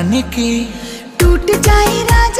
जाने की। टूट जाए राजा